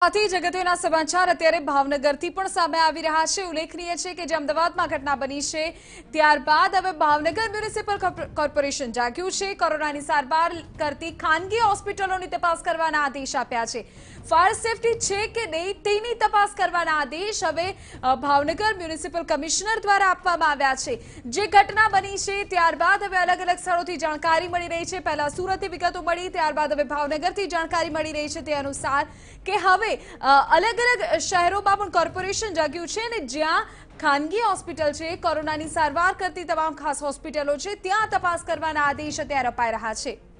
અતિ જગતના સમાચાર અત્યારે ભાવનગરથી પણ સામે આવી રહ્યા છે ઉલ્લેખનીય છે કે જે અમદાવાદમાં ઘટના બની છે ત્યારબાદ હવે ભાવનગર મ્યુનિસિપલ કોર્પો- કોર્પોરેશન જાગ્યું છે કોરોનાની સારવાર કરતી ખાનગી હોસ્પિટલોની તપાસ કરવાના આદેશ આપ્યા છે ફાયર સેફટી છે કે નહીં તેની તપાસ કરવાના આદેશ હવે અ, ભાવનગર મ્યુનિસિપલ કમિશનર દ્વારા આપવામાં આવ્યા છે જે ઘટના બની છે ત્યારબાદ હવે અલગ અલગ સ્થળોથી જાણકારી મળી રહી છે પહેલા સુરતથી વિગતો મળી ત્યારબાદ હવે ભાવનગરથી જાણકારી મળી રહી છે તે અનુસાર કે હવે અ, અલગ અલગ શહેરોમાં પણ કોર્પોરેશન જાગ્યું છે અને જ્યાં ખાનગી હોસ્પિટલ છે કોરોનાની સારવાર કરતી તમામ ખાસ હોસ્પિટલો છે ત્યાં તપાસ કરવાના આદેશ અત્યારે અપાઈ રહ્યા છે.